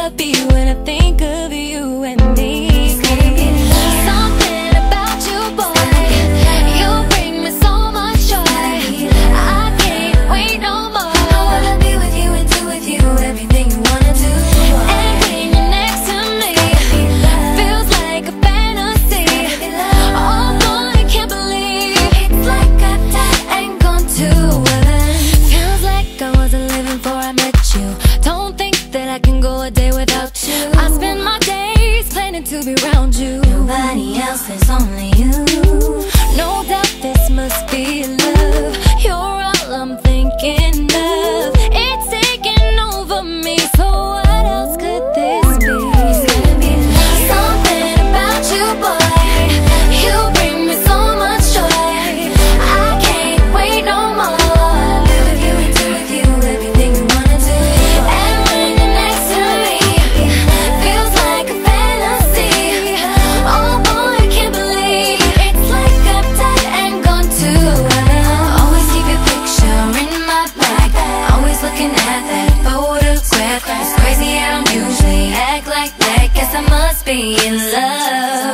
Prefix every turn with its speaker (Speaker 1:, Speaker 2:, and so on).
Speaker 1: wanna when I think day without you. I spend my days planning to be around you. Nobody else, is only you. looking at that photograph. It's crazy I don't usually act like that. Guess I must be in love.